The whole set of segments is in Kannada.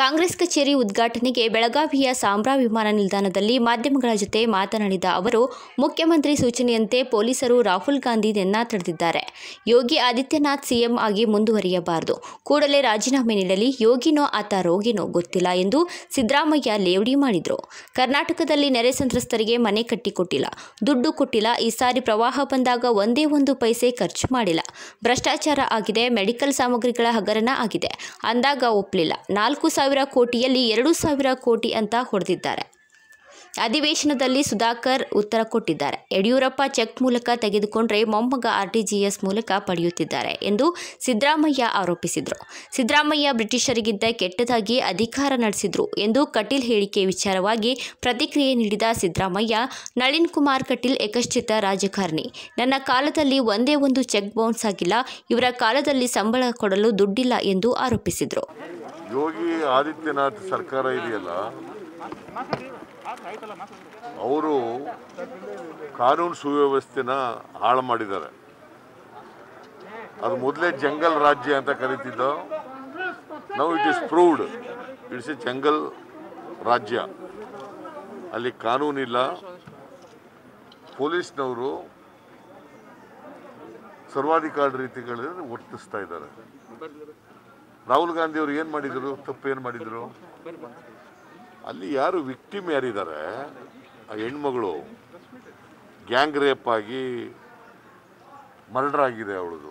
ಕಾಂಗ್ರೆಸ್ ಕಚೇರಿ ಉದ್ಘಾಟನೆಗೆ ಬೆಳಗಾವಿಯ ಸಾಂಬ್ರಾ ವಿಮಾನ ನಿಲ್ದಾಣದಲ್ಲಿ ಮಾಧ್ಯಮಗಳ ಜೊತೆ ಮಾತನಾಡಿದ ಅವರು, ಮುಖ್ಯಮಂತ್ರಿ ಸೂಚನೆಯಂತೆ ಪೊಲೀಸರು ರಾಹುಲ್ ಗಾಂಧಿ ನೆನ್ನ ತಡೆದಿದ್ದಾರೆ. ಯೋಗಿ ಆದಿತ್ಯನಾಥ್ ಸಿಎಂ ಆಗಿ ಮುಂದುವರಿಯಬಾರದು. ಕೂಡಲೇ ರಾಜೀನಾಮೆ ನೀಡಲಿ, ಯೋಗಿನೋ ಆತ ರೋಗಿನೋ ಗೊತ್ತಿಲ್ಲ ಎಂದು ಸಿದ್ದರಾಮಯ್ಯ ಲೇವಡಿ ಮಾಡಿದರು. ಕರ್ನಾಟಕದಲ್ಲಿ ನೆರೆ ಸಂತ್ರಸ್ತರಿಗೆ ಮನೆ ಕಟ್ಟಿಕೊಟ್ಟಿಲ್ಲ. ದುಡ್ಡು ಕೊಟ್ಟಿಲ್ಲ, ಈ ಸಾರಿ ಪ್ರವಾಹ ಬಂದಾಗ ಒಂದೇ ಒಂದು ಪೈಸೆ ಖರ್ಚು ಮಾಡಿಲ್ಲ. ಭ್ರಷ್ಟಾಚಾರ ಆಗಿದೆ, ಮೆಡಿಕಲ್ ಸಾಮಗ್ರಿಗಳ ಹಗರಣ ಆಗಿದೆ. ಅಂದಾಗ ಒಪ್ಪಲಿಲ್ಲ ನಾಲ್ಕು ಕೋಟಿಯಲ್ಲಿ ಎರಡು ಸಾವಿರ ಕೋಟಿ ಅಂತ ಹೊಡೆದಿದ್ದಾರೆ. ಅಧಿವೇಶನದಲ್ಲಿ ಸುಧಾಕರ್ ಉತ್ತರ ಕೊಟ್ಟಿದ್ದಾರೆ. ಯಡಿಯೂರಪ್ಪ ಚೆಕ್ ಮೂಲಕ ತೆಗೆದುಕೊಂಡ್ರೆ ಮೊಮ್ಮಗ ಆರ್ಟಿಜಿಎಸ್ ಮೂಲಕ ಪಡೆಯುತ್ತಿದ್ದಾರೆ ಎಂದು ಸಿದ್ದರಾಮಯ್ಯ ಆರೋಪಿಸಿದರು. ಸಿದ್ದರಾಮಯ್ಯ ಬ್ರಿಟಿಷರಿಗಿಂತ ಕೆಟ್ಟದಾಗಿ ಅಧಿಕಾರ ನಡೆಸಿದ್ರು ಎಂದು ಕಟೀಲ್ ಹೇಳಿಕೆ ವಿಚಾರವಾಗಿ ಪ್ರತಿಕ್ರಿಯೆ ನೀಡಿದ ಸಿದ್ದರಾಮಯ್ಯ, ನಳಿನ್ ಕುಮಾರ್ ಕಟೀಲ್ ಏಕಶ್ಚಿತ ರಾಜಕಾರಣಿ. ನನ್ನ ಕಾಲದಲ್ಲಿ ಒಂದೇ ಒಂದು ಚೆಕ್ ಬೌನ್ಸ್ ಆಗಿಲ್ಲ, ಇವರ ಕಾಲದಲ್ಲಿ ಸಂಬಳ ಕೊಡಲು ದುಡ್ಡಿಲ್ಲ ಎಂದು ಆರೋಪಿಸಿದರು. ಯೋಗಿ ಆದಿತ್ಯನಾಥ್ ಸರ್ಕಾರ ಇದೆಯಲ್ಲ? ಅವರು ಕಾನೂನು ಸುವ್ಯವಸ್ಥೆನ ಹಾಳು ಮಾಡಿದ್ದಾರೆ. ಅದು ಮೊದಲೇ ಜಂಗಲ್ ರಾಜ್ಯ ಅಂತ ಕರಿತಿದ್ದ ನಾವು it is proved it's a jungle rajya. ಅಲ್ಲಿ ಕಾನೂನಿಲ್ಲ ಪೊಲೀಸ್ನವರು ಸರ್ವಾಧಿಕಾರಿ ರೀತಿಗಳಲ್ಲಿ ವರ್ತಿಸ್ತಾ ಇದ್ದಾರೆ. ರಾಹುಲ್ ಗಾಂಧಿ ಅವರು ಏನು ಮಾಡಿದರು? ತಪ್ಪು ಏನು ಮಾಡಿದರು? ಅಲ್ಲಿ ಯಾರು ವಿಕ್ಟಿಮ್ ಯಾರಿದ್ದಾರೆ? ಆ ಹೆಣ್ಮಗಳು ಗ್ಯಾಂಗ್ ರೇಪ್ ಆಗಿ ಮರ್ಡರ್ ಆಗಿದೆ ಅವಳದು.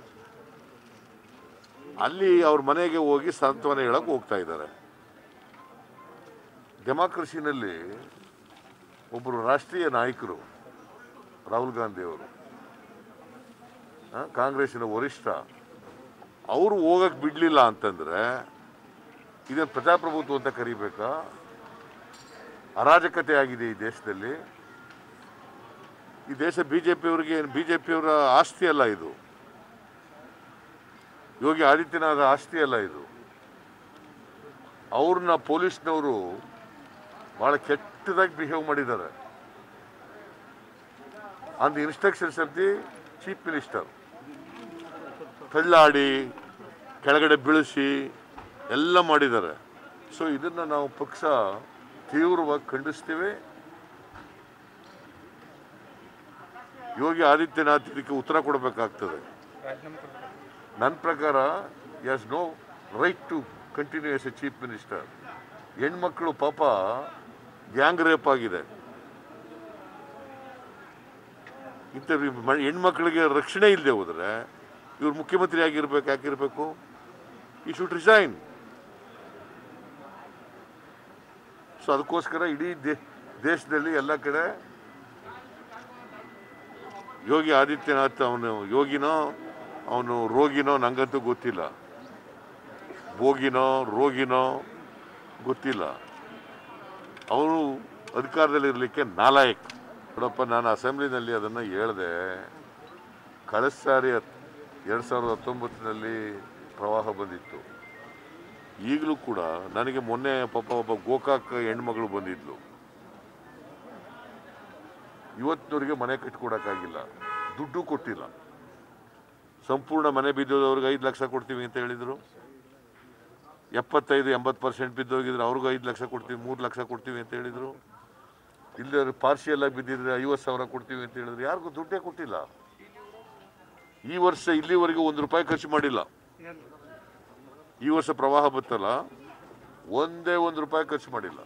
ಅಲ್ಲಿ ಅವ್ರ ಮನೆಗೆ ಹೋಗಿ ಸಾಂತ್ವನ ಹೇಳಕ್ಕೆ ಹೋಗ್ತಾ ಇದ್ದಾರೆ. ಡೆಮಾಕ್ರಸಿನಲ್ಲಿ ಒಬ್ಬರು ರಾಷ್ಟ್ರೀಯ ನಾಯಕರು ರಾಹುಲ್ ಗಾಂಧಿ ಅವರು ಕಾಂಗ್ರೆಸ್ಸಿನ ವರಿಷ್ಠ ಅವರು ಹೋಗಕ್ಕೆ ಬಿಡಲಿಲ್ಲ ಅಂತಂದ್ರೆ ಇದನ್ನು ಪ್ರಜಾಪ್ರಭುತ್ವ ಅಂತ ಕರಿಬೇಕಾ? ಅರಾಜಕತೆ ಆಗಿದೆ ಈ ದೇಶದಲ್ಲಿ. ಈ ದೇಶ ಬಿ ಜೆ ಪಿಯವರಿಗೆ ಬಿ ಜೆ ಪಿಯವರ ಆಸ್ತಿ ಅಲ್ಲ ಇದು. ಯೋಗಿ ಆದಿತ್ಯನಾಥ ಆಸ್ತಿ ಅಲ್ಲ ಇದು. ಅವ್ರನ್ನ ಪೊಲೀಸ್ನವರು ಭಾಳ ಕೆಟ್ಟದಾಗಿ ಬಿಹೇವ್ ಮಾಡಿದ್ದಾರೆ. On instructions of the chief minister ತಳ್ಳಾಡಿ, ಕೆಳಗಡೆ ಬೀಳಿಸಿ ಎಲ್ಲ ಮಾಡಿದ್ದಾರೆ. ಸೊ ಇದನ್ನು ನಾವು ಪಕ್ಷ ತೀವ್ರವಾಗಿ ಖಂಡಿಸ್ತೀವಿ. ಯೋಗಿ ಆದಿತ್ಯನಾಥ್ ಇದಕ್ಕೆ ಉತ್ತರ ಕೊಡಬೇಕಾಗ್ತದೆ. ನನ್ನ ಪ್ರಕಾರ has no right to continue as a chief minister ಹೆಣ್ಮಕ್ಳು ಪಾಪ ಗ್ಯಾಂಗ್ ರೇಪ್ ಆಗಿದೆ. ಇಂಥ ಹೆಣ್ಮಕ್ಳಿಗೆ ರಕ್ಷಣೆ ಇಲ್ಲದೆ ಹೋದರೆ ಇವ್ರು ಮುಖ್ಯಮಂತ್ರಿ ಆಗಿರ್ಬೇಕು, ಯಾಕಿರಬೇಕು? ಈ ಶುಡ್ ರಿಸೈನ್ ಸೊ ಅದಕ್ಕೋಸ್ಕರ ಇಡೀ ದೇಶದಲ್ಲಿ ಎಲ್ಲ ಕಡೆ ಯೋಗಿ ಆದಿತ್ಯನಾಥ್ ಅವನು, ಯೋಗಿನೋ, ಅವನು ರೋಗಿನೋ ನನಗಂತೂ ಗೊತ್ತಿಲ್ಲ. ಭೋಗಿನೋ, ರೋಗಿನೋ ಗೊತ್ತಿಲ್ಲ. ಅವನು ಅಧಿಕಾರದಲ್ಲಿರಲಿಕ್ಕೆ ನಾಲಾಯಕ್. ನೋಡಪ್ಪ, ನಾನು ಅಸೆಂಬ್ಲಿನಲ್ಲಿ ಅದನ್ನು ಹೇಳಿದೆ ಕಳೆದ ಸಾರಿ ಎರಡು ಸಾವಿರದ ಹತ್ತೊಂಬತ್ತಿನಲ್ಲಿ ಪ್ರವಾಹ ಬಂದಿತ್ತು. ಈಗಲೂ ಕೂಡ ನನಗೆ ಮೊನ್ನೆ ಪಾಪ ಒಬ್ಬ ಗೋಕಾಕ್ ಹೆಣ್ಮಗಳು ಬಂದಿದ್ಲು. ಇವತ್ತಿನವರಿಗೆ ಮನೆ ಕಟ್ಕೊಡಕ್ಕಾಗಿಲ್ಲ ದುಡ್ಡು ಕೊಟ್ಟಿಲ್ಲ. ಸಂಪೂರ್ಣ ಮನೆ ಬಿದ್ದೋದವ್ರಿಗೆ ಐದು ಲಕ್ಷ ಕೊಡ್ತೀವಿ ಅಂತ ಹೇಳಿದರು. ಎಪ್ಪತ್ತೈದು, ಎಂಬತ್ತು ಪರ್ಸೆಂಟ್ ಬಿದ್ದೋಗಿದ್ರೆ ಅವ್ರಿಗೂ ಐದು ಲಕ್ಷ ಕೊಡ್ತೀವಿ, ಮೂರು ಲಕ್ಷ ಕೊಡ್ತೀವಿ ಅಂತ ಹೇಳಿದರು. ಇಲ್ಲಿ ಪಾರ್ಷಿಯಲ್ ಆಗಿ ಬಿದ್ದಿದ್ರೆ ಐವತ್ತು ಸಾವಿರ ಕೊಡ್ತೀವಿ ಅಂತ ಹೇಳಿದ್ರು. ಯಾರಿಗೂ ದುಡ್ಡೇ ಕೊಟ್ಟಿಲ್ಲ. ಈ ವರ್ಷ ಇಲ್ಲಿವರೆಗೆ ಒಂದು ರೂಪಾಯಿ ಖರ್ಚು ಮಾಡಿಲ್ಲ. ಈ ವರ್ಷ ಪ್ರವಾಹ ಬತ್ತಲ್ಲ. ಒಂದೇ ಒಂದು ರೂಪಾಯಿ ಖರ್ಚು ಮಾಡಿಲ್ಲ.